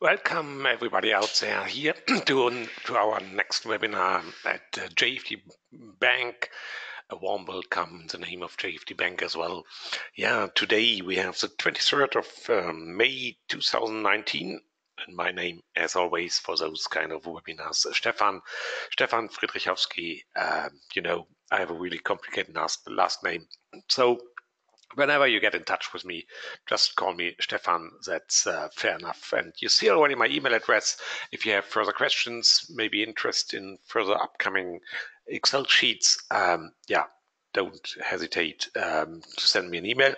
Welcome everybody out there here to, to our next webinar at uh, JFD Bank. A warm welcome in the name of JFD Bank as well. Yeah, today we have the 23rd of um, May 2019 and my name, as always, for those kind of webinars, Stefan, Stefan Friedrichowski. Uh, you know, I have a really complicated last, last name. So whenever you get in touch with me, just call me Stefan. That's uh, fair enough. And you see already my email address. If you have further questions, maybe interest in further upcoming Excel sheets, um, yeah, don't hesitate um, to send me an email.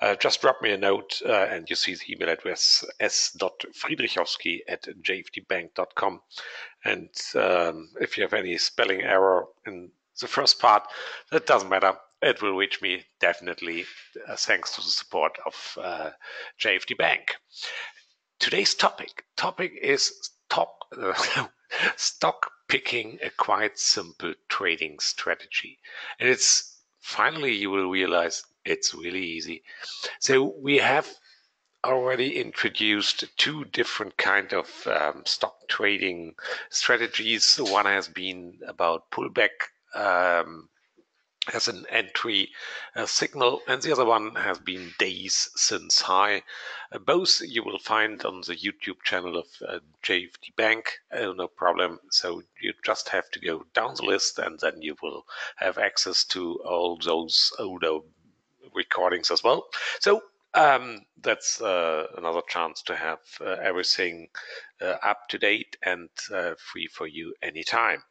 Uh, just drop me a note uh, and you see the email address s.friedrichowski at jfdbank.com. And um, if you have any spelling error in the first part, that doesn't matter it will reach me definitely uh, thanks to the support of uh, JFD Bank. Today's topic topic is stock, uh, stock picking a quite simple trading strategy, and it's finally you will realize it's really easy. So we have already introduced two different kind of um, stock trading strategies. One has been about pullback um, as an entry uh, signal, and the other one has been days since high. Uh, both you will find on the YouTube channel of uh, JFD Bank, uh, no problem. So you just have to go down the list, and then you will have access to all those older recordings as well. So um, that's uh, another chance to have uh, everything uh, up to date and free for you anytime.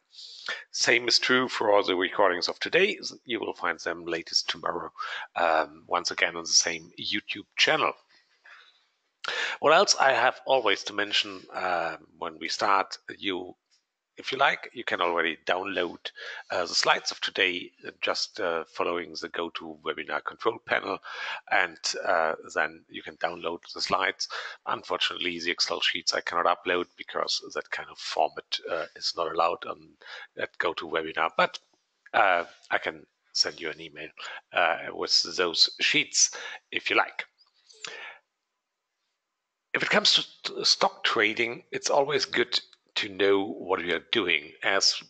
Same is true for all the recordings of today. You will find them latest tomorrow, um, once again on the same YouTube channel. What else I have always to mention uh, when we start, you if you like, you can already download uh, the slides of today just uh, following the GoToWebinar control panel, and uh, then you can download the slides. Unfortunately, the Excel sheets I cannot upload because that kind of format uh, is not allowed on at GoToWebinar, but uh, I can send you an email uh, with those sheets if you like. If it comes to stock trading, it's always good to know what we are doing as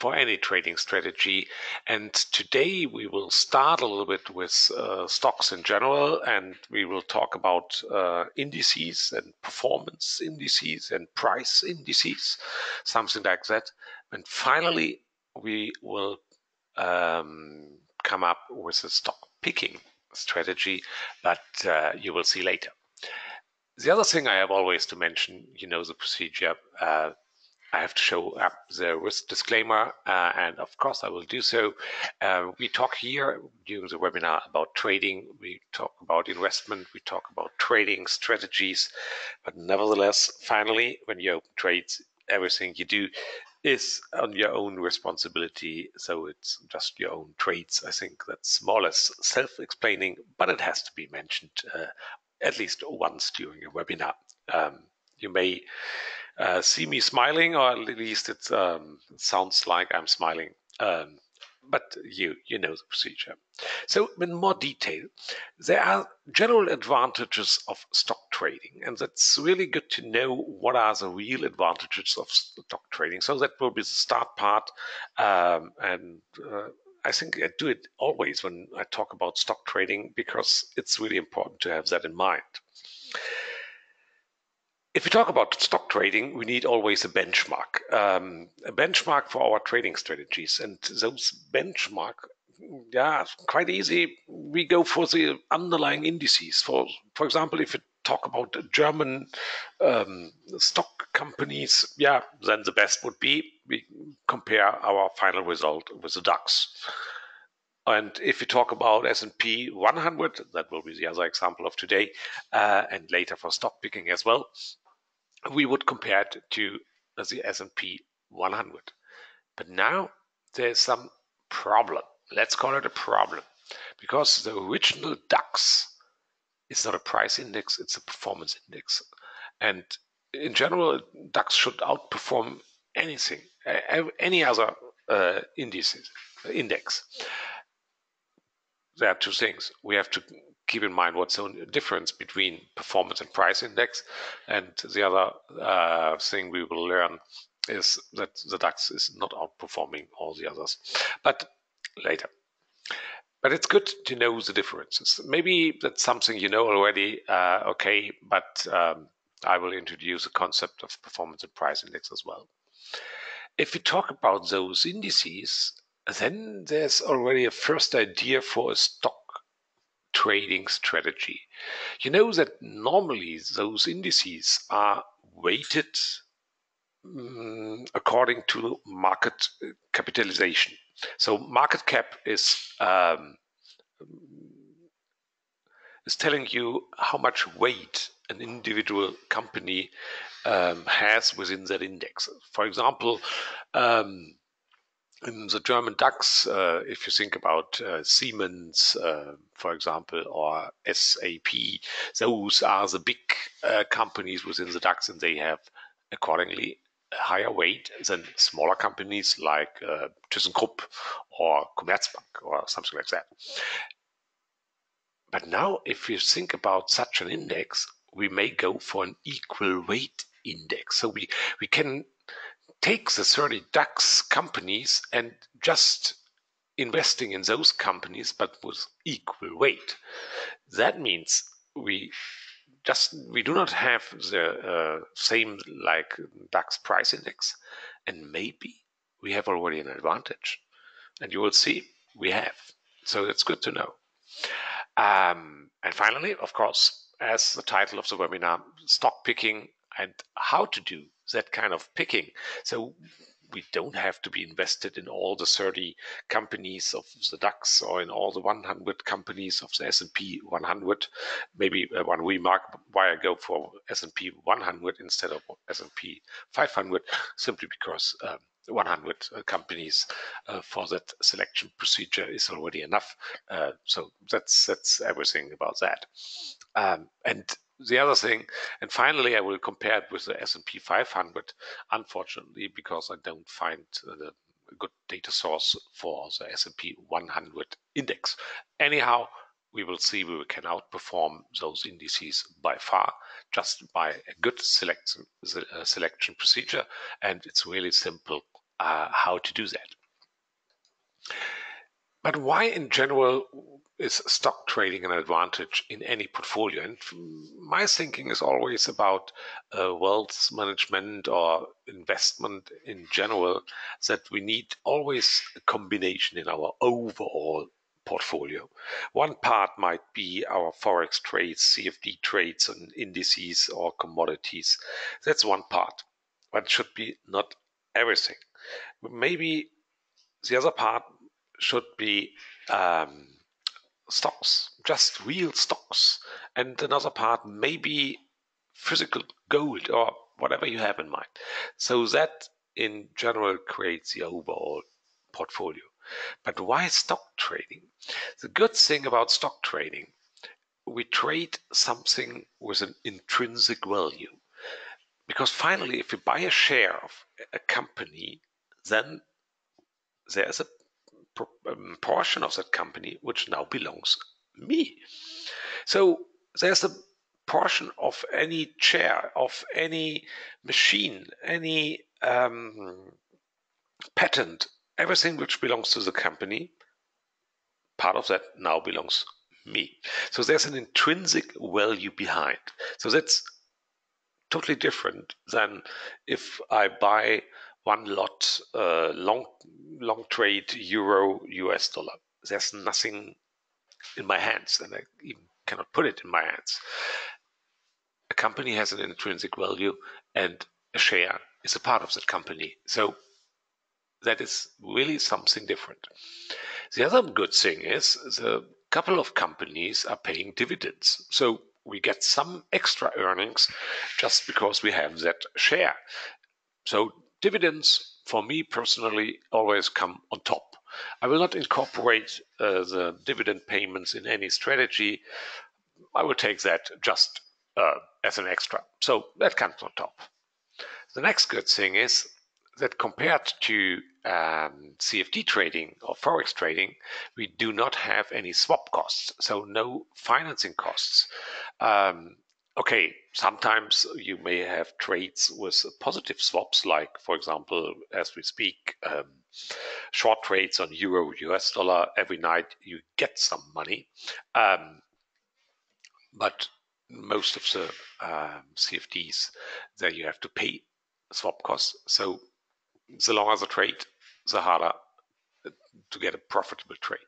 for any trading strategy. And today we will start a little bit with uh, stocks in general, and we will talk about uh, indices and performance indices and price indices, something like that. And finally, we will um, come up with a stock picking strategy, but uh, you will see later. The other thing I have always to mention, you know the procedure, uh, I have to show up the risk disclaimer, uh, and of course I will do so. Uh, we talk here during the webinar about trading, we talk about investment, we talk about trading strategies, but nevertheless, finally, when you open trades, everything you do is on your own responsibility. So it's just your own trades. I think that's more or less self-explaining, but it has to be mentioned uh, at least once during a webinar. Um, you may uh, see me smiling, or at least um, it sounds like I'm smiling. Um, but you you know the procedure. So in more detail, there are general advantages of stock trading, and that's really good to know what are the real advantages of stock trading. So that will be the start part, um, and uh, I think I do it always when I talk about stock trading because it's really important to have that in mind if we talk about stock trading, we need always a benchmark, um, a benchmark for our trading strategies. And those benchmark, yeah, quite easy. We go for the underlying indices. For for example, if we talk about German um, stock companies, yeah, then the best would be we compare our final result with the DAX. And if we talk about S&P 100, that will be the other example of today, uh, and later for stock picking as well we would compare it to the S&P 100. But now there's some problem. Let's call it a problem because the original DAX is not a price index, it's a performance index. And in general, DAX should outperform anything, any other uh, indices, index. There are two things. We have to keep in mind what's the difference between performance and price index. And the other uh, thing we will learn is that the DAX is not outperforming all the others. But later. But it's good to know the differences. Maybe that's something you know already, uh, okay, but um, I will introduce a concept of performance and price index as well. If we talk about those indices, then there's already a first idea for a stock trading strategy. You know that normally those indices are weighted um, according to market capitalization. So market cap is um, is telling you how much weight an individual company um, has within that index. For example, um, in the German DAX, uh, if you think about uh, Siemens, uh, for example, or SAP, those are the big uh, companies within the DAX, and they have accordingly a higher weight than smaller companies like uh, ThyssenKrupp or Commerzbank or something like that. But now, if you think about such an index, we may go for an equal weight index. So we, we can take the 30 DAX companies and just investing in those companies, but with equal weight. That means we just we do not have the uh, same like DAX price index, and maybe we have already an advantage, and you will see we have. So it's good to know. Um, and finally, of course, as the title of the webinar, stock picking and how to do that kind of picking. So we don't have to be invested in all the 30 companies of the DAX or in all the 100 companies of the S&P 100. Maybe uh, one remark why I go for S&P 100 instead of S&P 500, simply because um, 100 uh, companies uh, for that selection procedure is already enough. Uh, so that's that's everything about that. Um, and the other thing, and finally, I will compare it with the S&P 500. Unfortunately, because I don't find the good data source for the S&P 100 index. Anyhow, we will see we can outperform those indices by far just by a good selection uh, selection procedure, and it's really simple uh, how to do that. But why, in general, is stock trading an advantage in any portfolio? And my thinking is always about uh, wealth management or investment in general, that we need always a combination in our overall portfolio. One part might be our forex trades, CFD trades, and indices or commodities. That's one part, but it should be not everything. Maybe the other part should be um, stocks, just real stocks, and another part maybe physical gold or whatever you have in mind. So that in general creates the overall portfolio. But why stock trading? The good thing about stock trading, we trade something with an intrinsic value. Because finally, if you buy a share of a company, then there's a portion of that company which now belongs me. So there's a portion of any chair, of any machine, any um, patent, everything which belongs to the company, part of that now belongs me. So there's an intrinsic value behind. So that's totally different than if I buy one lot uh, long long trade euro US dollar. There's nothing in my hands, and I even cannot put it in my hands. A company has an intrinsic value, and a share is a part of that company. So that is really something different. The other good thing is the couple of companies are paying dividends. So we get some extra earnings just because we have that share. So dividends for me personally always come on top. I will not incorporate uh, the dividend payments in any strategy. I will take that just uh, as an extra. So that comes on top. The next good thing is that compared to um, CFD trading or forex trading, we do not have any swap costs, so no financing costs. Um, okay, sometimes you may have trades with positive swaps, like, for example, as we speak, um, short trades on euro, US dollar. Every night you get some money. Um, but most of the um, CFDs, there you have to pay swap costs. So the longer the trade, the harder to get a profitable trade.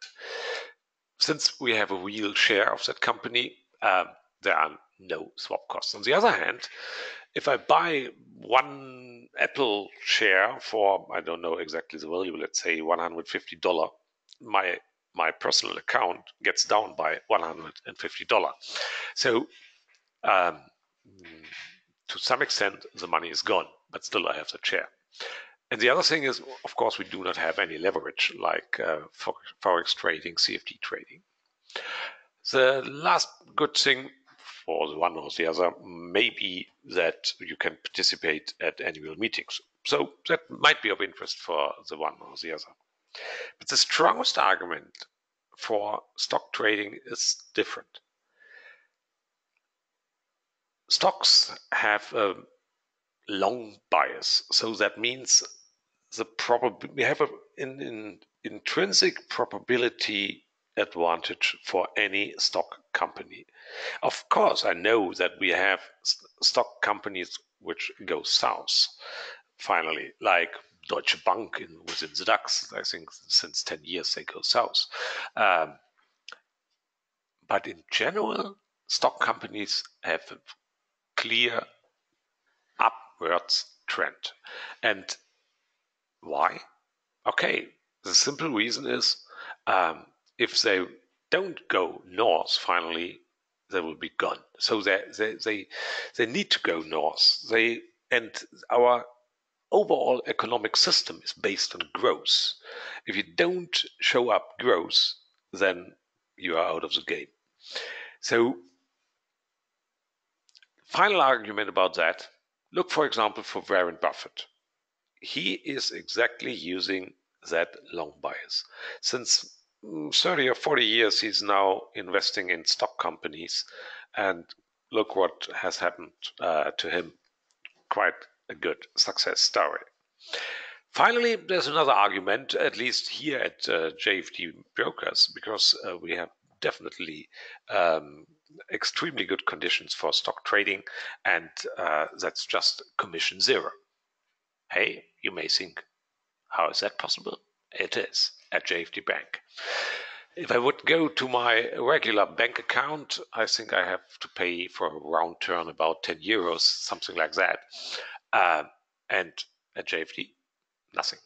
Since we have a real share of that company, um, there are no swap costs. On the other hand, if I buy one Apple share for I don't know exactly the value, let's say $150, my my personal account gets down by $150. So um, to some extent, the money is gone, but still I have the share. And the other thing is, of course, we do not have any leverage like uh, forex trading, CFD trading. The last good thing for the one or the other may be that you can participate at annual meetings. So that might be of interest for the one or the other. But the strongest argument for stock trading is different. Stocks have a long bias, so that means the probab- we have an in intrinsic probability advantage for any stock company. Of course, I know that we have stock companies which go south finally, like Deutsche Bank in, within the DAX. I think since 10 years they go south. Um, but in general, stock companies have a clear upwards trend. And why? Okay, the simple reason is um, if they don't go north finally, they will be gone. So they, they, they, they need to go north. They and our overall economic system is based on growth. If you don't show up growth, then you are out of the game. So, final argument about that look, for example, for Warren Buffett he is exactly using that long bias. Since 30 or 40 years, he's now investing in stock companies. And look what has happened uh, to him. Quite a good success story. Finally, there's another argument, at least here at uh, JFD Brokers, because uh, we have definitely um, extremely good conditions for stock trading, and uh, that's just commission zero. Hey, you may think, how is that possible? It is at JFD Bank. If I would go to my regular bank account, I think I have to pay for a round turn about 10 euros, something like that. Uh, and at JFD, nothing.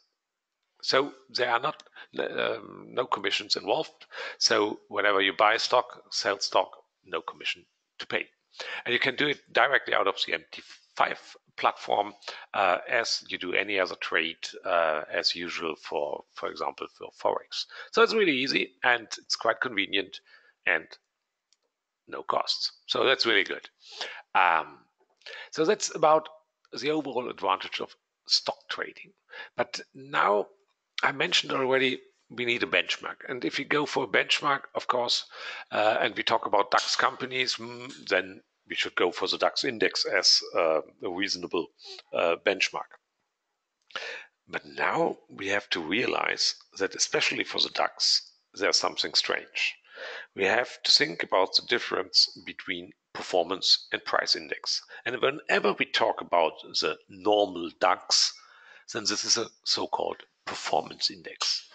So there are not um, no commissions involved. So whenever you buy stock, sell stock, no commission to pay. And you can do it directly out of the MT5 platform uh, as you do any other trade uh, as usual for, for example, for Forex. So it's really easy and it's quite convenient and no costs. So that's really good. Um, so that's about the overall advantage of stock trading. But now I mentioned already we need a benchmark. And if you go for a benchmark, of course, uh, and we talk about DAX companies, mm, then we should go for the DAX index as uh, a reasonable uh, benchmark. But now we have to realize that, especially for the DAX, there's something strange. We have to think about the difference between performance and price index. And whenever we talk about the normal DAX, then this is a so called performance index.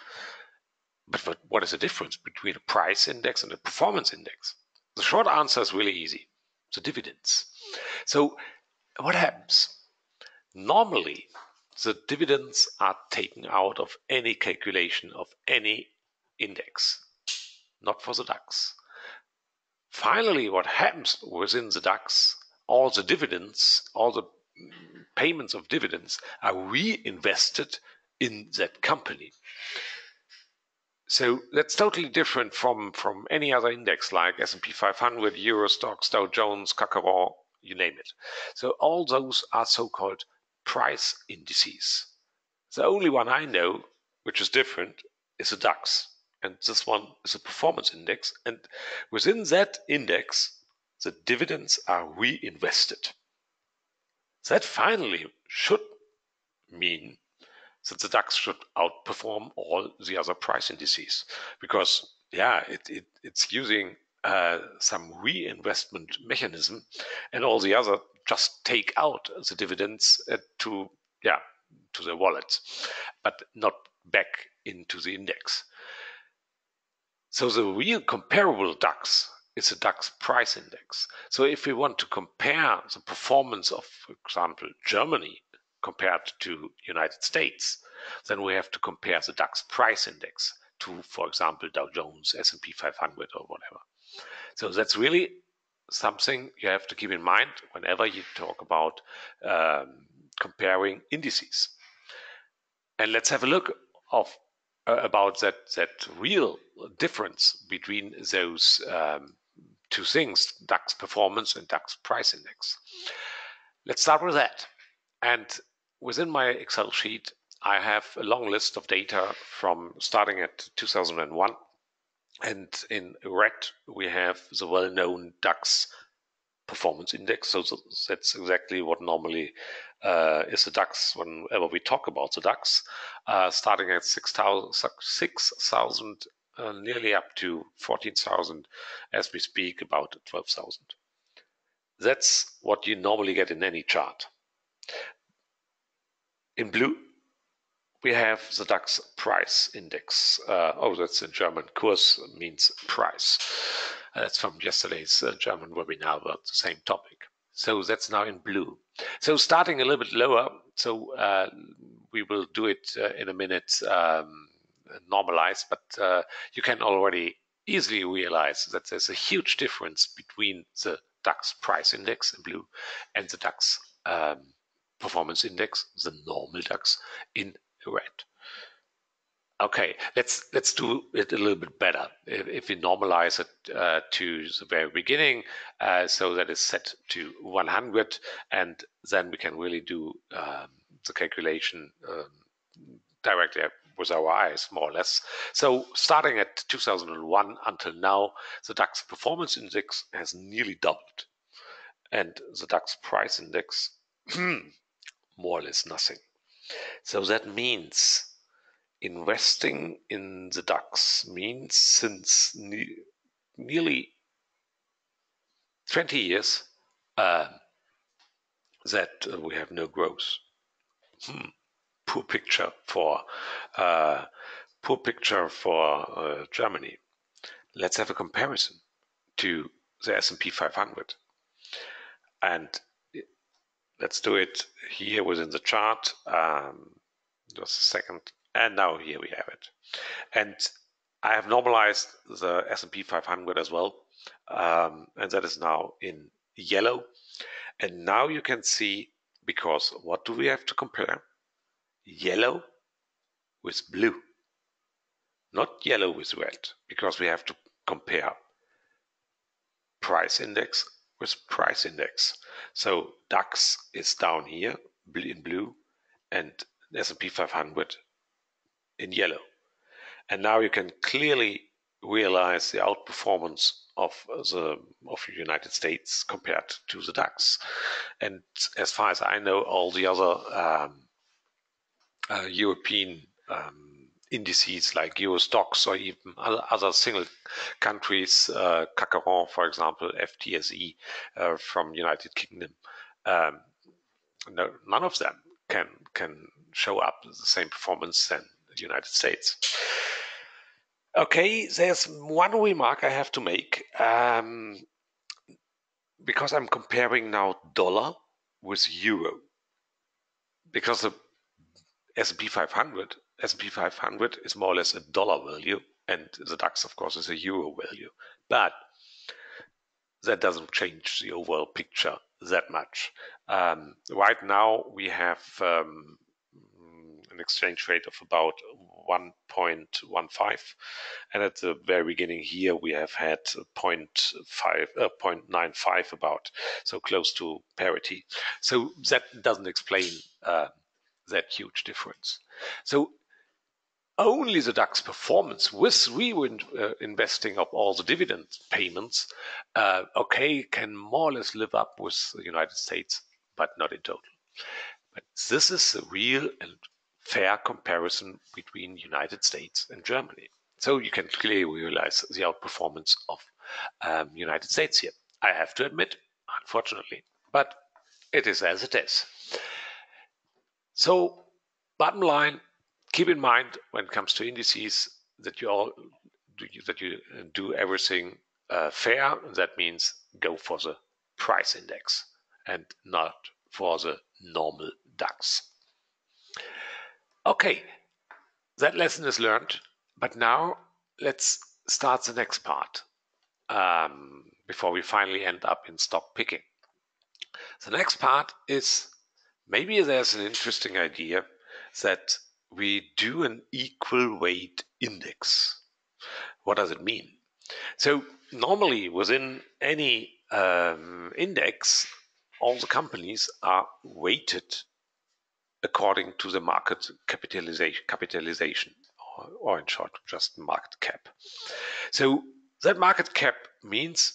But what is the difference between a price index and a performance index? The short answer is really easy the dividends. So what happens? Normally, the dividends are taken out of any calculation of any index, not for the DAX. Finally, what happens within the DAX, all the dividends, all the payments of dividends are reinvested in that company. So that's totally different from from any other index like S&P 500, Euro Stoxx, Dow Jones, CAC you name it. So all those are so-called price indices. The only one I know which is different is the DAX. And this one is a performance index. And within that index, the dividends are reinvested. That finally should mean that the DAX should outperform all the other price indices because, yeah, it, it it's using uh, some reinvestment mechanism, and all the other just take out the dividends uh, to yeah to their wallets, but not back into the index. So the real comparable DAX is a DAX price index. So if we want to compare the performance of, for example, Germany compared to United States, then we have to compare the DAX price index to, for example, Dow Jones, S&P 500 or whatever. So that's really something you have to keep in mind whenever you talk about um, comparing indices. And let's have a look of uh, about that that real difference between those um, two things, DAX performance and DAX price index. Let's start with that. And within my Excel sheet, I have a long list of data from starting at 2001. And in red, we have the well known DAX performance index. So that's exactly what normally uh, is the DAX whenever we talk about the DAX, uh, starting at 6,000, 6, uh, nearly up to 14,000 as we speak, about 12,000. That's what you normally get in any chart. In blue, we have the DAX price index. Uh, oh, that's in German. Kurs means price. Uh, that's from yesterday's uh, German webinar about the same topic. So that's now in blue. So starting a little bit lower. So uh, we will do it uh, in a minute, um, normalized, but uh, you can already easily realize that there's a huge difference between the DAX price index in blue and the DAX um, performance index, the normal DAX in red. Okay, let's let's do it a little bit better. If, if we normalize it uh, to the very beginning, uh, so that is set to 100, and then we can really do um, the calculation um, directly with our eyes, more or less. So starting at 2001 until now, the DAX performance index has nearly doubled, and the DAX price index more or less nothing. So that means investing in the DAX means since ne- nearly 20 years uh, that uh, we have no growth. Hmm. Poor picture for uh, poor picture for uh, Germany. Let's have a comparison to the S&P 500, and let's do it here within the chart. Um, just a second. And now here we have it. And I have normalized the S&P 500 as well. Um, and that is now in yellow. And now you can see, because what do we have to compare? Yellow with blue. Not yellow with red, because we have to compare price index with price index. So DAX is down here in blue and S&P 500 in yellow. And now you can clearly realize the outperformance of the of the United States compared to the DAX. And as far as I know, all the other um, uh, European um, indices like Euro Stoxx or even other single countries, uh, CAC 40, for example, FTSE uh, from United Kingdom, um, no, none of them can can show up the same performance than the United States. Okay, there's one remark I have to make um, because I'm comparing now dollar with euro because the S&P 500 S&P 500 is more or less a dollar value and the DAX of course is a euro value. But that doesn't change the overall picture that much. Um, right now we have um, an exchange rate of about 1.15 and at the very beginning here we have had 0.5 uh, 0.95 about so close to parity. So that doesn't explain uh, that huge difference. So only the DAX performance with re uh, investing of all the dividend payments, uh, okay, can more or less live up with the United States, but not in total. But this is a real and fair comparison between United States and Germany. So you can clearly realize the outperformance of um, United States here. I have to admit, unfortunately, but it is as it is. So, bottom line, keep in mind when it comes to indices that you all that you do everything uh, fair. That means go for the price index and not for the normal DAX. Okay, that lesson is learned, but now let's start the next part um, before we finally end up in stock picking. The next part is maybe there's an interesting idea that we do an equal weight index. What does it mean? So, normally within any um, index, all the companies are weighted according to the market capitalization, capitalization or, or in short, just market cap. So, that market cap means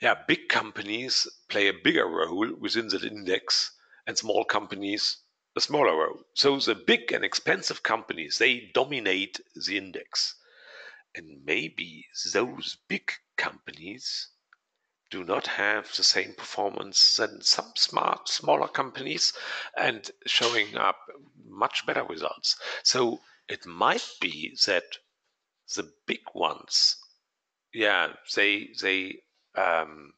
yeah, big companies play a bigger role within that index and small companies a smaller role. So the big and expensive companies, they dominate the index. And maybe those big companies do not have the same performance than some smart, smaller companies and showing up much better results. So it might be that the big ones, yeah, they, they um,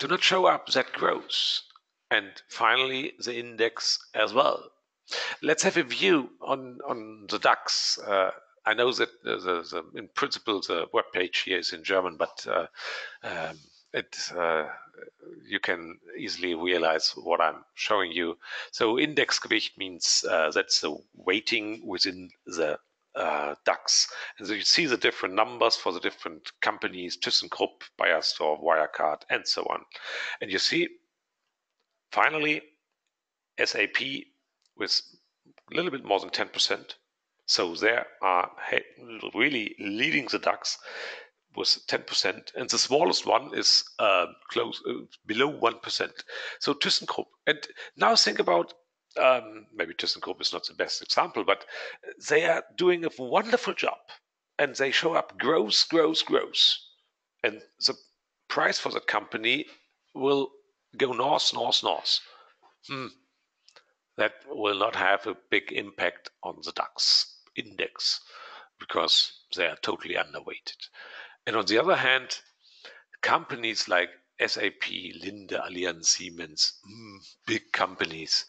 do not show up that grows. And finally, the index as well. Let's have a view on, on the DAX. Uh, I know that the, the, the, in principle the web page here is in German, but uh, um, it uh, you can easily realize what I'm showing you. So Indexgewicht means uh, that's the weighting within the uh, DAX. And so you see the different numbers for the different companies, ThyssenKrupp, Beiersdorf, Wirecard, and so on. And you see, finally, SAP with a little bit more than 10%. So they are really leading the DAX with 10%, and the smallest one is uh, close uh, below 1%. So ThyssenKrupp. And now think about um, maybe ThyssenKrupp is not the best example, but they are doing a wonderful job and they show up grows, grows, grows. And the price for that company will go north, north, north. Hmm. That will not have a big impact on the DAX index because they are totally underweighted. And on the other hand, companies like SAP, Linde, Allianz, Siemens, mm, big companies,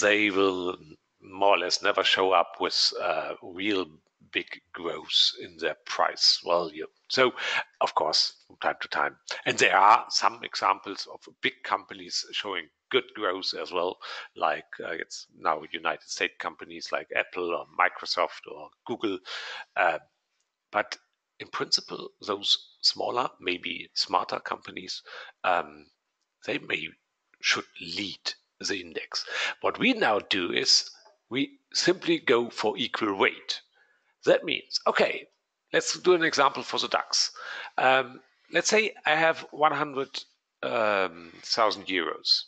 they will more or less never show up with uh, real big growth in their price value. So, of course, from time to time. And there are some examples of big companies showing good growth as well, like uh, it's now United States companies like Apple or Microsoft or Google. Uh, but in principle, those smaller, maybe smarter companies, um, they may should lead the index. What we now do is we simply go for equal weight. That means, okay, let's do an example for the DAX. Um, let's say I have 100,000 um, euros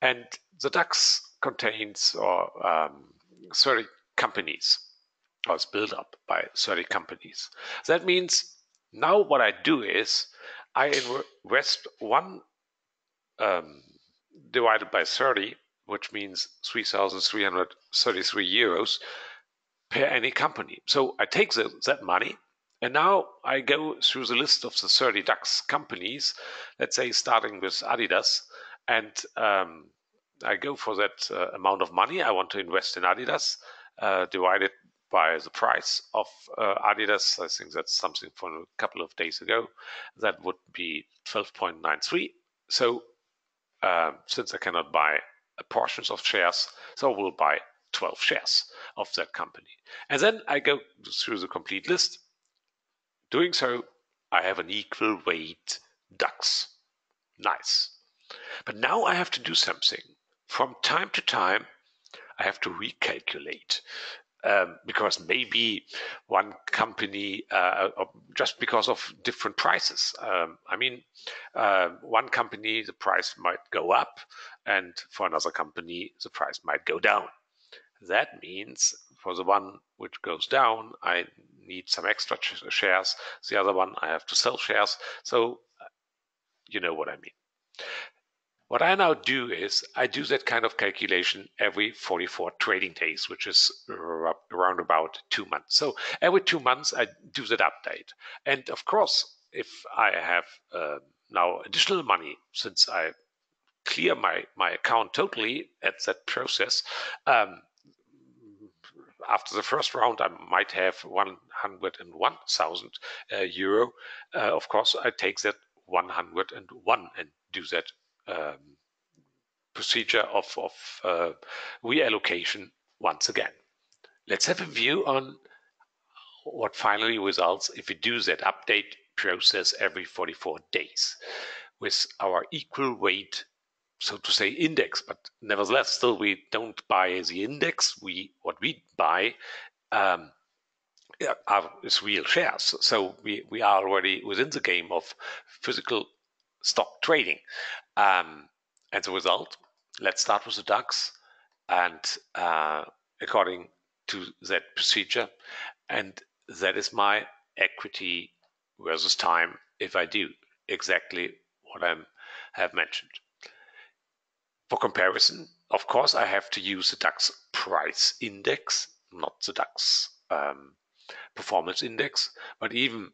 and the DAX contains or um, 30 companies or it's built up by 30 companies. That means now what I do is I invest one um, divided by 30, which means 3,333 euros any company. So I take the, that money and now I go through the list of the 30 DAX companies, let's say starting with Adidas, and um, I go for that uh, amount of money I want to invest in Adidas, uh, divided by the price of uh, Adidas. I think that's something from a couple of days ago. That would be 12.93. So uh, since I cannot buy portions of shares, so I will buy 12 shares of that company. And then I go through the complete list. Doing so, I have an equal weight DAX. Nice. But now I have to do something. From time to time, I have to recalculate. Um, because maybe one company, uh, just because of different prices. Um, I mean, uh, one company, the price might go up, and for another company, the price might go down. That means for the one which goes down, I need some extra shares. The other one, I have to sell shares. So, you know what I mean. What I now do is I do that kind of calculation every 44 trading days, which is around about two months. So every two months I do that update. And of course, if I have uh, now additional money since I clear my, my account totally at that process, um, after the first round, I might have 101,000 uh, euro. Uh, of course, I take that 101 and do that um, procedure of, of uh, reallocation once again. Let's have a view on what finally results if we do that update process every 44 days with our equal weight so to say index but nevertheless still we don't buy the index we what we buy um, are, is real shares so we, we are already within the game of physical stock trading. Um, as a result, let's start with the DAX and uh, according to that procedure, and that is my equity versus time if I do exactly what I have mentioned. For comparison, of course, I have to use the DAX price index, not the DAX um, performance index, but even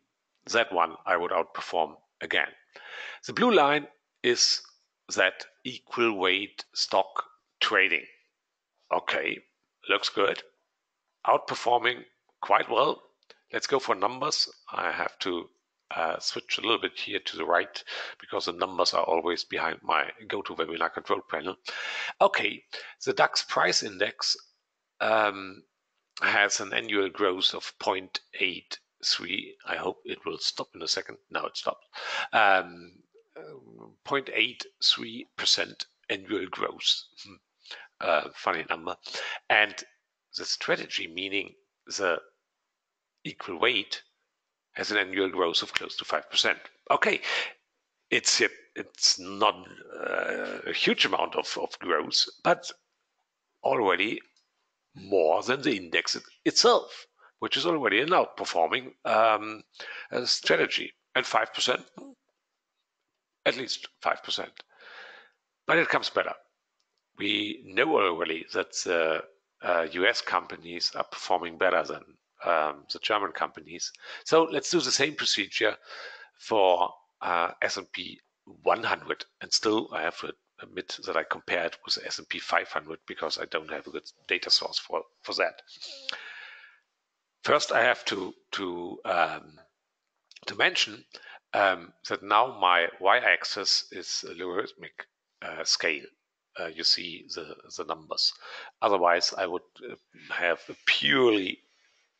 that one I would outperform again. The blue line is that equal weight stock trading. Okay, looks good. Outperforming quite well. Let's go for numbers. I have to uh, switch a little bit here to the right because the numbers are always behind my GoToWebinar control panel. Okay, the DAX price index um, has an annual growth of 0.83. I hope it will stop in a second. Now it stopped. Um, 0.83% annual growth. Hmm. Uh, funny number. And the strategy, meaning the equal weight, has an annual growth of close to 5%. Okay, it's it's not uh, a huge amount of, of growth, but already more than the index itself, which is already an outperforming um, strategy. And 5%, at least 5%. But it comes better. We know already that the uh, US companies are performing better than um, the German companies. So let's do the same procedure for uh, S&P 100. And still, I have to admit that I compared with the S&P 500 because I don't have a good data source for, for that. First, I have to to um, to mention um, that now my y-axis is a logarithmic uh, scale. Uh, you see the, the numbers. Otherwise, I would uh, have a purely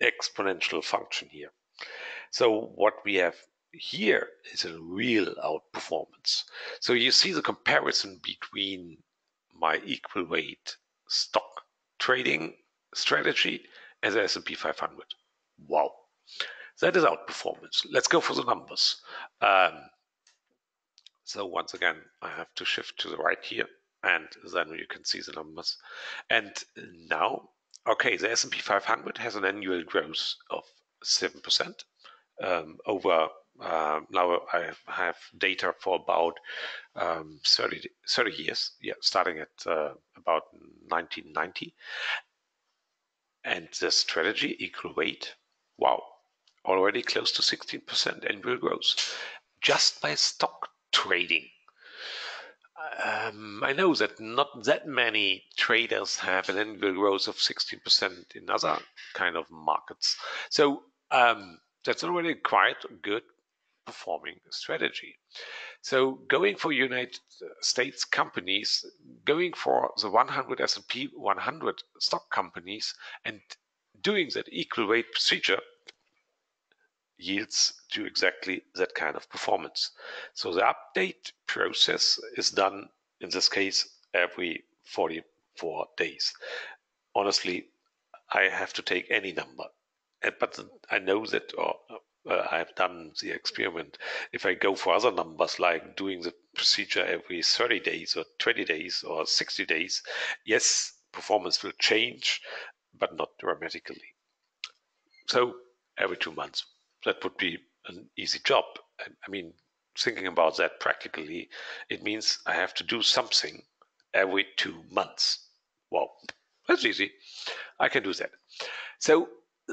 exponential function here. So what we have here is a real outperformance. So you see the comparison between my equal weight stock trading strategy and the S&P 500. Wow. That is outperformance. Let's go for the numbers. Um, so once again, I have to shift to the right here, and then you can see the numbers. And now, okay, the S&P 500 has an annual growth of 7% um, over uh, now I have data for about um, 30, 30, years, yeah, starting at uh, about 1990. And the strategy, equal weight, wow, already close to 16% annual growth just by stock trading. Um, I know that not that many traders have an annual growth of 16% in other kind of markets. So um, that's already quite a good performing strategy. So going for United States companies, going for the 100 S&P 100 stock companies and doing that equal weight procedure yields to exactly that kind of performance. So the update process is done in this case every 44 days. honestly, I have to take any number. But I know that, or uh, I've done the experiment. If I go for other numbers, like doing the procedure every 30 days or 20 days or 60 days, yes, performance will change, but not dramatically. So every two months, that would be an easy job. I mean, thinking about that practically, it means I have to do something every two months. Well, that's easy. I can do that. So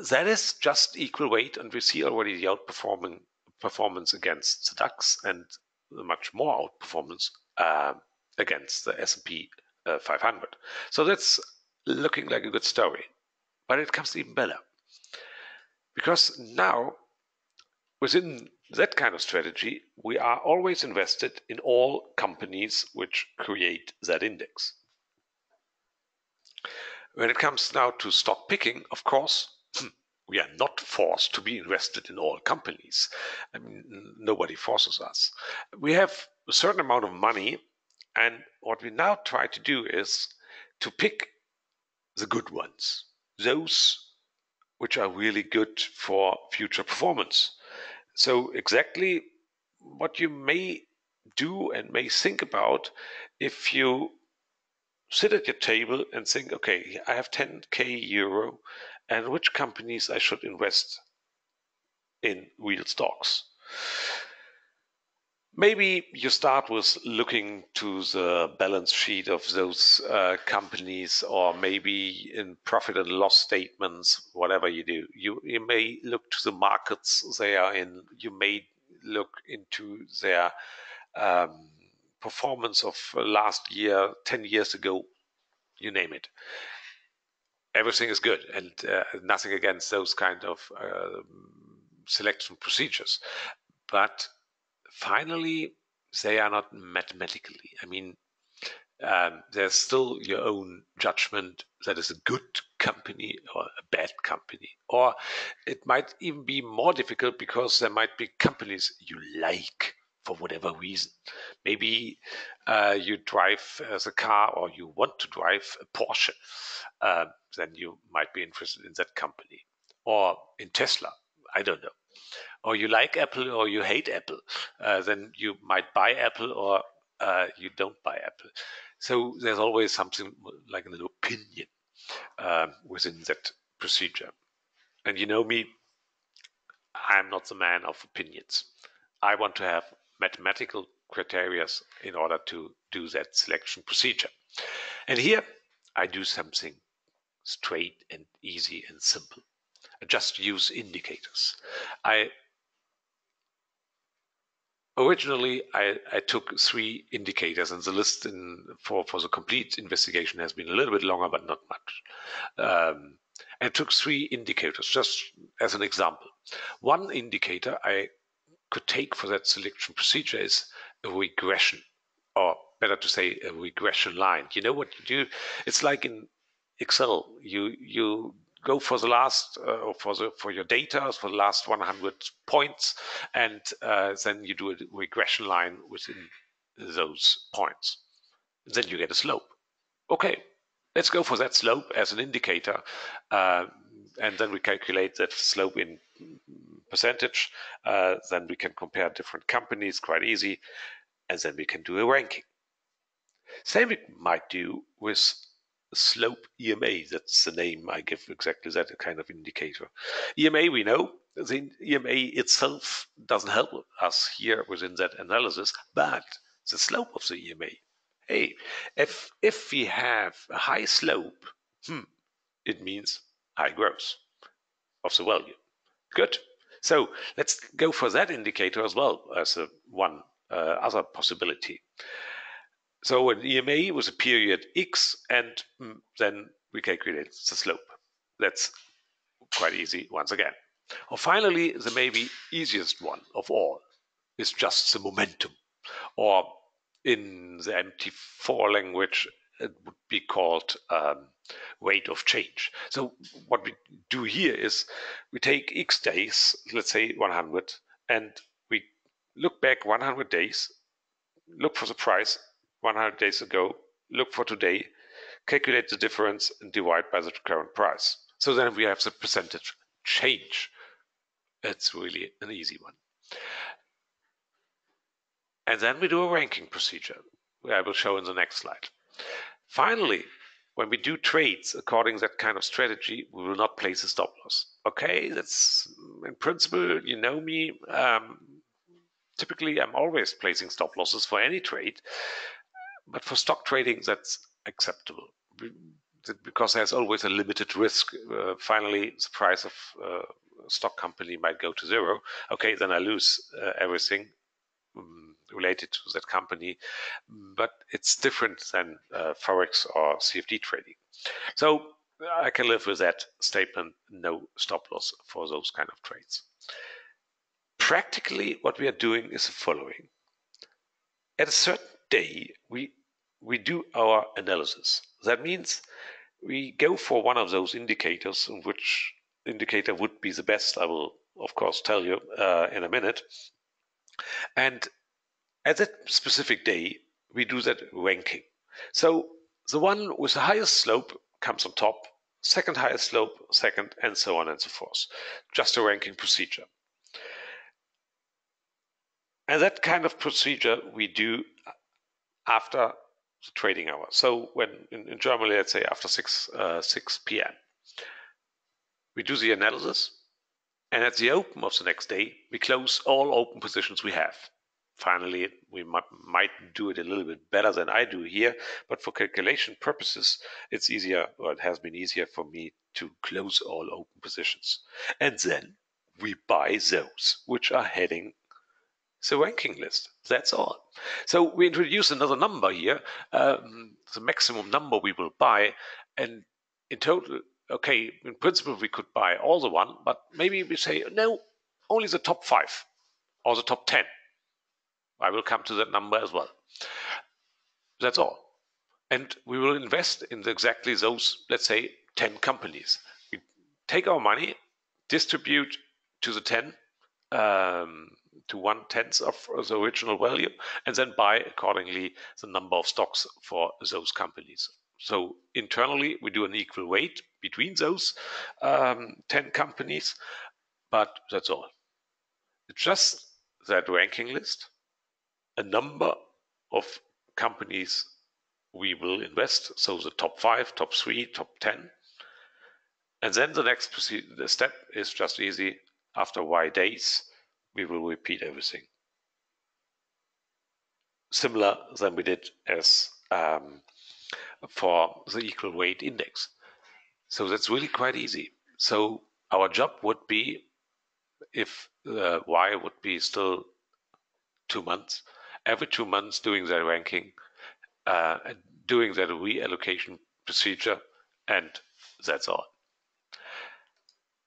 that is just equal weight, and we see already the outperforming performance against the DAX and the much more outperformance uh, against the S&P uh, 500. So that's looking like a good story, but it comes even better because now within that kind of strategy, we are always invested in all companies which create that index. When it comes now to stock picking, of course, hmm, we are not forced to be invested in all companies. I mean, nobody forces us. We have a certain amount of money, and what we now try to do is to pick the good ones, those which are really good for future performance. So, exactly what you may do and may think about if you sit at your table and think, okay, I have 10k euro, and which companies I should invest in real stocks. Maybe you start with looking to the balance sheet of those uh, companies, or maybe in profit and loss statements, whatever you do. You, you may look to the markets they are in. You may look into their um, performance of last year, 10 years ago, you name it. Everything is good, and uh, nothing against those kind of uh, selection procedures. But finally, they are not mathematically. I mean, um, there's still your own judgment that is a good company or a bad company. Or it might even be more difficult because there might be companies you like for whatever reason. Maybe uh, you drive a car or you want to drive a Porsche, uh, then you might be interested in that company. Or in Tesla, I don't know or you like Apple or you hate Apple, uh, then you might buy Apple or uh, you don't buy Apple. So there's always something like an opinion uh, within that procedure. And you know me, I'm not the man of opinions. I want to have mathematical criteria in order to do that selection procedure. And here I do something straight and easy and simple. Just use indicators. I originally I, I, took three indicators and the list in, for, for the complete investigation has been a little bit longer but not much. Um, i took three indicators just as an example. One indicator i could take for that selection procedure is a regression or better to say a regression line. You know what you do? It's like in excel. You you go for the last uh, for the for your data for the last 100 points, and uh, then you do a regression line within those points. Then you get a slope. Okay, let's go for that slope as an indicator, uh, and then we calculate that slope in percentage. Uh, then we can compare different companies quite easy, and then we can do a ranking. Same we might do with slope EMA. That's the name I give exactly that kind of indicator. EMA, we know the EMA itself doesn't help us here within that analysis, but the slope of the EMA. Hey, if if we have a high slope, hmm, it means high growth of the value. Good. So let's go for that indicator as well as a one uh, other possibility. So an EMA was a period X, and mm, then we calculate the slope. That's quite easy once again. Or finally, the maybe easiest one of all is just the momentum. Or in the MT4 language, it would be called um, rate of change. So what we do here is we take X days, let's say 100, and we look back 100 days, look for the price, 100 days ago, look for today, calculate the difference and divide by the current price. So then we have the percentage change. It's really an easy one. And then we do a ranking procedure, I will show in the next slide. Finally, when we do trades according to that kind of strategy, we will not place a stop loss. Okay, that's in principle, you know me. Um, typically, I'm always placing stop losses for any trade, but for stock trading, that's acceptable because there's always a limited risk. Uh, finally, the price of uh, stock company might go to zero. Okay, then I lose uh, everything um, related to that company, but it's different than uh, forex or CFD trading. So I can live with that statement: no stop loss for those kind of trades. Practically, what we are doing is the following: at a certain day, we we do our analysis. That means we go for one of those indicators, which indicator would be the best. I will, of course, tell you uh, in a minute. And at that specific day, we do that ranking. So the one with the highest slope comes on top, second highest slope, second, and so on and so forth. Just a ranking procedure. And that kind of procedure we do after the trading hour. So when in, in Germany, let's say after 6, uh, 6 p.m., we do the analysis, and at the open of the next day, we close all open positions we have. Finally, we might, might do it a little bit better than I do here, but for calculation purposes, it's easier, or it has been easier for me to close all open positions. And then we buy those which are heading the ranking list. That's all. So we introduce another number here, um, the maximum number we will buy, and in total, okay, in principle we could buy all the one, but maybe we say no, only the top five or the top ten. I will come to that number as well. That's all. And we will invest in exactly those, let's say, 10 companies. We take our money, distribute to the 10 um, to one tenth of the original value, and then buy accordingly the number of stocks for those companies. So internally, we do an equal weight between those um, 10 companies, but that's all. It's just that ranking list, a number of companies we will invest, so the top five, top three, top 10. And then the next step is just easy. After Y days, we will repeat everything. Similar than we did as um, for the equal weight index. So that's really quite easy. So our job would be, if uh, Y would be still two months, every two months doing that ranking, uh, doing that reallocation procedure, and that's all.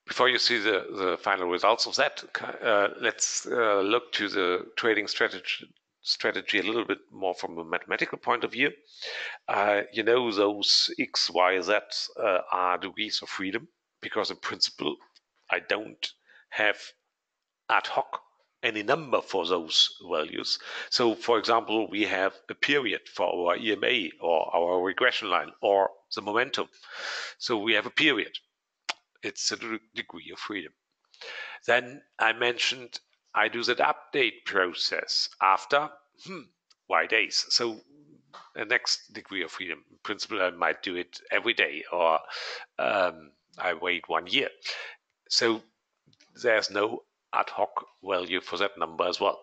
Before you see the, the final results of that, uh, let's uh, look to the trading strategy strategy a little bit more from a mathematical point of view. Uh, you know, those x, y, z uh, are degrees of freedom because in principle, I don't have ad hoc any number for those values. So, for example, we have a period for our EMA or our regression line or the momentum. So we have a period it's a degree of freedom. Then I mentioned I do that update process after hmm, days. So the next degree of freedom. In principle, I might do it every day or um, I wait one year. So there's no ad hoc value for that number as well.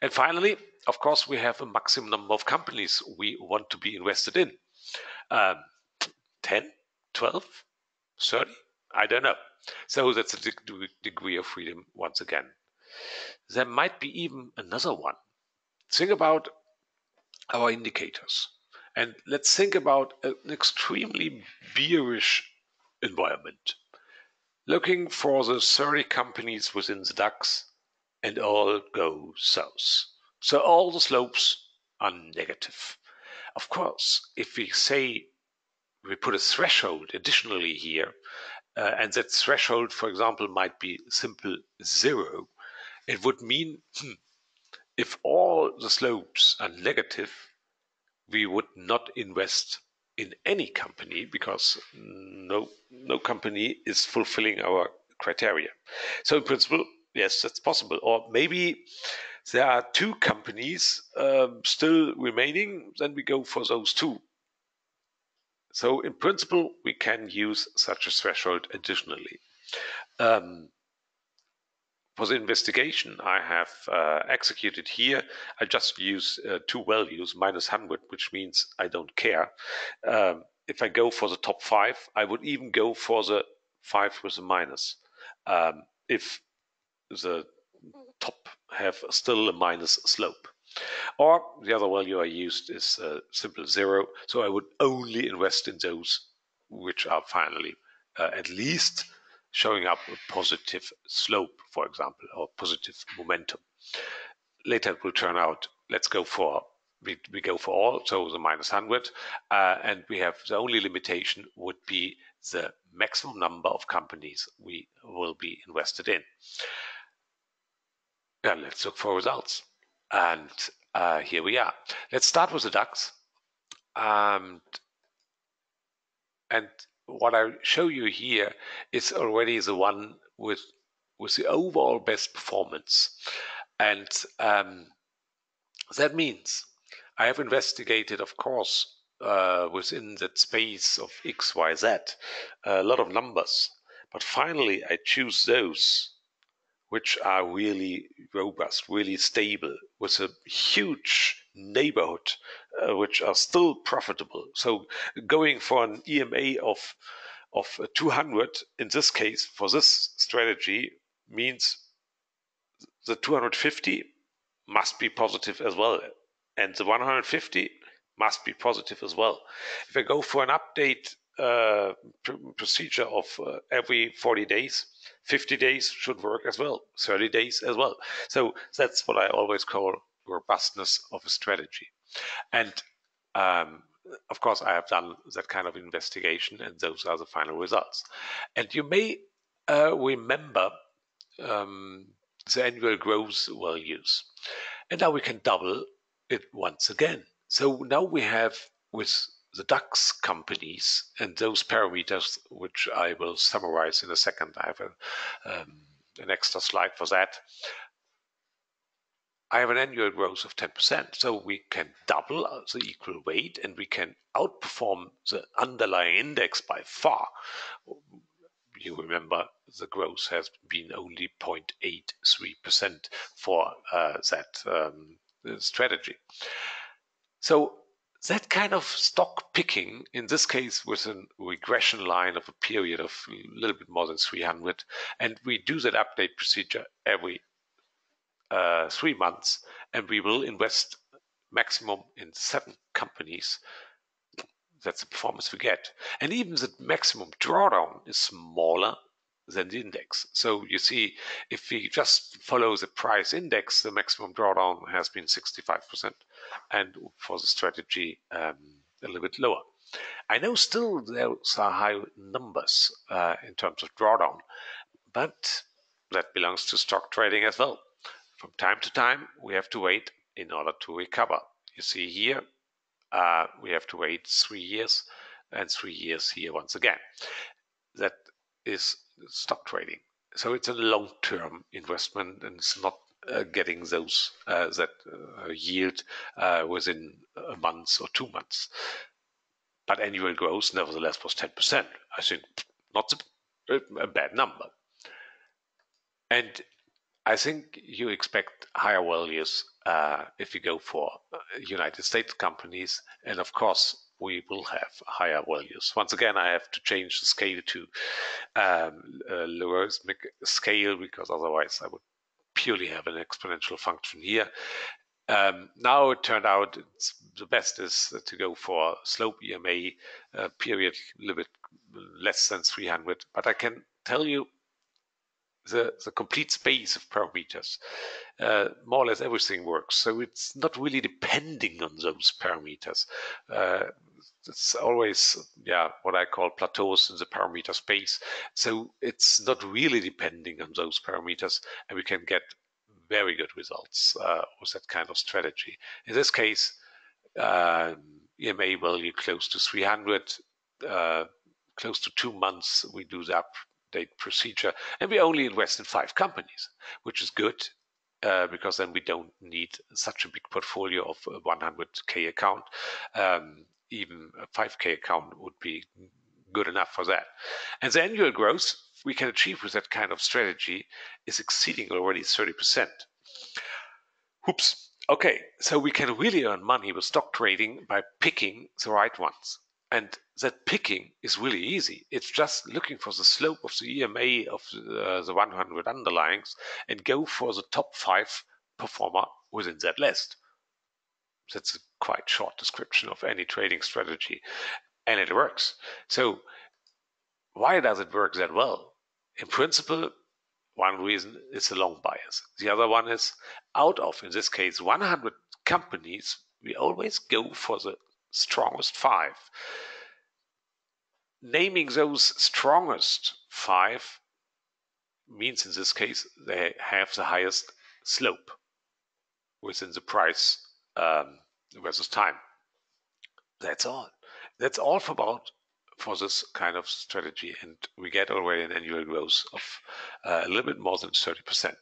And finally, of course, we have a maximum number of companies we want to be invested in. Um, 10, 12, 30, I don't know. So that's a degree of freedom once again. There might be even another one. Think about our indicators. And let's think about an extremely bearish environment. Looking for the 30 companies within the DAX and all go south. So all the slopes are negative. Of course, if we say we put a threshold additionally here uh, and that threshold, for example, might be simple zero, it would mean hmm, if all the slopes are negative, we would not invest in any company because no no company is fulfilling our criteria. So in principle, yes, that's possible. Or maybe there are two companies um, still remaining, then we go for those two. So in principle, we can use such a threshold additionally. Um, for the investigation I have uh, executed here, I just use uh, two values, minus 100, which means I don't care. Um, if I go for the top five, I would even go for the five with a minus. Um, if the top have still a minus slope. Or the other value I used is uh, simple zero. So I would only invest in those which are finally uh, at least showing up a positive slope, for example, or positive momentum. Later it will turn out, let's go for we, we go for all, so the minus 100, uh, and we have the only limitation would be the maximum number of companies we will be invested in. And let's look for results. And uh, here we are. Let's start with the DAX. Um, and what I show you here is already the one with with the overall best performance, and um, that means I have investigated, of course, uh, within that space of X, Y, Z, a lot of numbers, but finally I choose those which are really robust, really stable, with a huge neighborhood, uh, which are still profitable. So going for an EMA of of 200 in this case for this strategy means the 250 must be positive as well, and the 150 must be positive as well. If I go for an update uh, pr- procedure of uh, every 40 days, 50 days should work as well, 30 days as well. So that's what I always call robustness of a strategy. And um, of course, I have done that kind of investigation, and those are the final results. And you may uh, remember um, the annual growth values. And now we can double it once again. So now we have with the DAX companies and those parameters, which I will summarize in a second. I have a, um, an extra slide for that. I have an annual growth of 10%. So we can double the equal weight and we can outperform the underlying index by far. You remember the growth has been only 0.83% for uh, that um, strategy. So that kind of stock picking, in this case with a regression line of a period of a little bit more than 300, and we do that update procedure every uh, three months, and we will invest maximum in seven companies. That's the performance we get. And even the maximum drawdown is smaller than the index. So you see, if we just follow the price index, the maximum drawdown has been 65% and for the strategy um, a little bit lower. I know still those are high numbers uh, in terms of drawdown, but that belongs to stock trading as well. From time to time, we have to wait in order to recover. You see here, uh, we have to wait three years and three years here once again. That is stock trading. So it's a long-term investment and it's not uh, getting those uh, that uh, yield within a month or two months. But annual growth, nevertheless, was 10%. I think not a, bad number. And I think you expect higher values uh, if you go for United States companies, and of course we will have higher values. Once again, I have to change the scale to um, logarithmic scale because otherwise I would purely have an exponential function here. Um, now it turned out the best is to go for slope EMA uh, period a little bit less than 300. But I can tell you the, the complete space of parameters. Uh, more or less everything works. So it's not really depending on those parameters. Uh, it's always yeah what I call plateaus in the parameter space. So it's not really depending on those parameters, and we can get very good results uh, with that kind of strategy. In this case, uh, EMA value close to 300, uh, close to two months. We do the update procedure, and we only invest in five companies, which is good. Uh, because then we don't need such a big portfolio of 100k account. Um, even a 5k account would be good enough for that. And the annual growth we can achieve with that kind of strategy is exceeding already 30%. Oops. Okay, so we can really earn money with stock trading by picking the right ones. And that picking is really easy. It's just looking for the slope of the EMA of uh, the 100 underlyings and go for the top five performer within that list. That's quite short description of any trading strategy, and it works. So, why does it work that well? In principle, one reason is the long bias. The other one is out of, in this case, 100 companies, we always go for the strongest five. Naming those strongest five means in this case they have the highest slope within the price um, versus time. That's all. That's all for about for this kind of strategy, and we get already an annual growth of uh, a little bit more than 30%.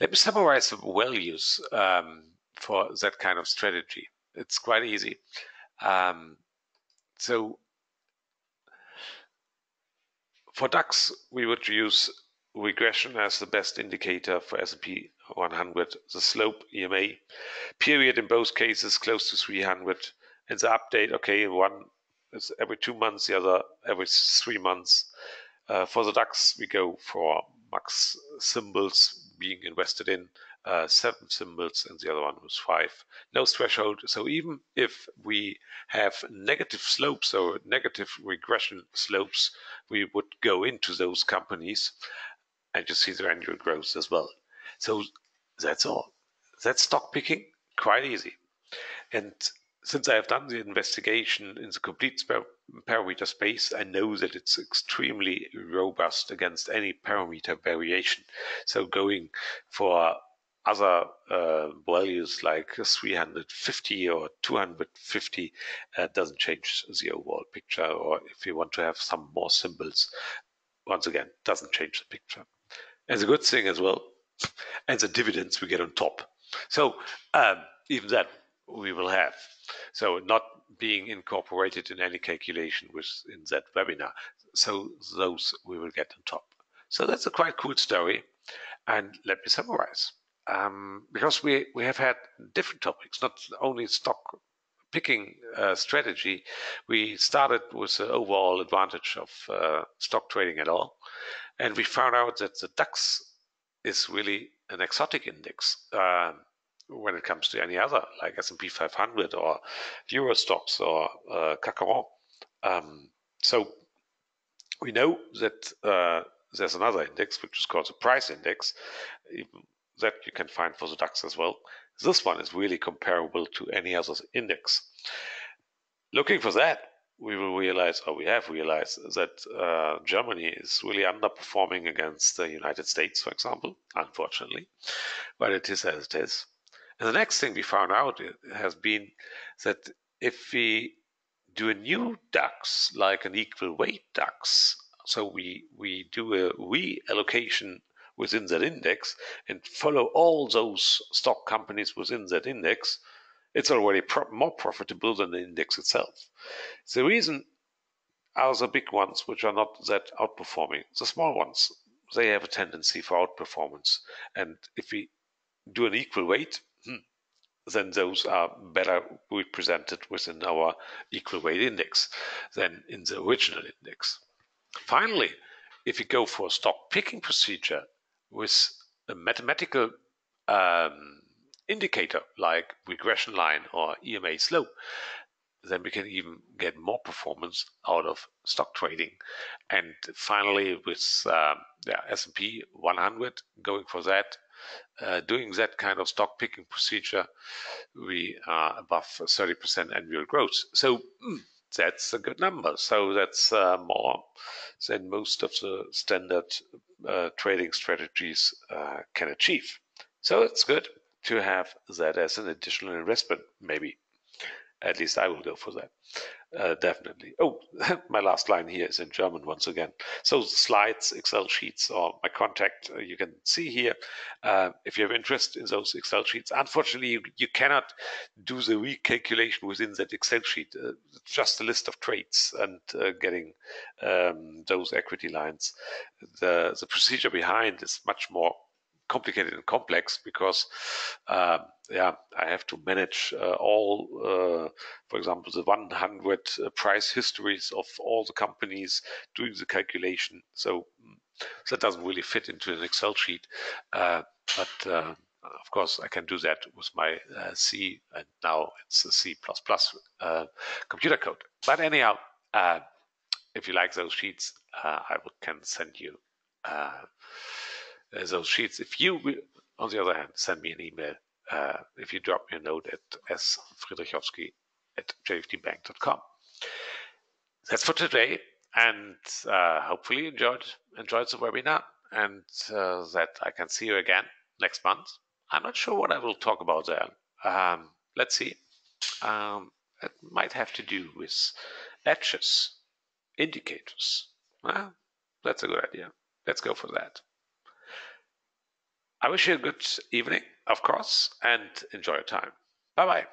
Let me summarize the values um, for that kind of strategy. It's quite easy. Um, so for DAX, we would use regression as the best indicator for S&P 100, the slope EMA, period in both cases close to 300, and the update, okay, one is every two months, the other every three months. Uh, for the DAX, we go for max symbols being invested in, uh, seven symbols, and the other one was five. No threshold. So even if we have negative slopes or negative regression slopes, we would go into those companies and you see their annual growth as well. So that's all. That's stock picking, quite easy. And since I have done the investigation in the complete parameter space, I know that it's extremely robust against any parameter variation. So going for other uh, values like 350 or 250 uh, doesn't change the overall picture. Or if you want to have some more symbols, once again, doesn't change the picture. And the good thing as well, and the dividends we get on top. So um, even that we will have. So not being incorporated in any calculation within that webinar. So those we will get on top. So that's a quite cool story. And let me summarize. Um, because we, we have had different topics, not only stock picking uh, strategy, we started with the overall advantage of uh, stock trading at all. And we found out that the DAX is really an exotic index. Uh, when it comes to any other, like S&P 500 or Euro Stoxx or uh, CAC Um, so we know that uh, there's another index which is called the price index that you can find for the DAX as well. This one is really comparable to any other index. Looking for that, we will realize, or we have realized, that uh, Germany is really underperforming against the United States, for example, unfortunately. But it is as it is. And the next thing we found out has been that if we do a new DAX, like an equal weight DAX, so we, we do a reallocation within that index and follow all those stock companies within that index, it's already pro- more profitable than the index itself. The reason are the big ones which are not that outperforming. The small ones, they have a tendency for outperformance. And if we do an equal weight, then those are better represented within our equal weight index than in the original index. Finally, if you go for a stock picking procedure with a mathematical um, indicator like regression line or EMA slope, then we can even get more performance out of stock trading. And finally, with um, yeah, S&P 100 going for that, uh, doing that kind of stock picking procedure, we are above 30% annual growth. So mm, that's a good number. So that's uh, more than most of the standard uh, trading strategies uh, can achieve. So it's good to have that as an additional investment, maybe. At least I will go for that. Uh, definitely. Oh, my last line here is in German once again. So slides, Excel sheets, or my contact uh, you can see here. Uh, if you have interest in those Excel sheets, unfortunately you, you cannot do the recalculation within that Excel sheet. Uh, just a list of trades and uh, getting um, those equity lines. The the procedure behind is much more complicated and complex because uh, yeah I have to manage uh, all uh, for example the 100 uh, price histories of all the companies doing the calculation so mm, that doesn't really fit into an Excel sheet uh, but uh, of course, I can do that with my C, and now it's a C++ computer code. But anyhow, if you like those sheets, I can send you uh, those sheets. If you, on the other hand, send me an email, uh, if you drop me a note at sfriedrichowski at jfdbank.com. That's for today, and uh, hopefully enjoyed enjoyed the webinar, and uh, that I can see you again next month. I'm not sure what I will talk about there. Um, let's see. Um, it might have to do with edges, indicators. Well, that's a good idea. Let's go for that. I wish you a good evening, of course, and enjoy your time. Bye bye.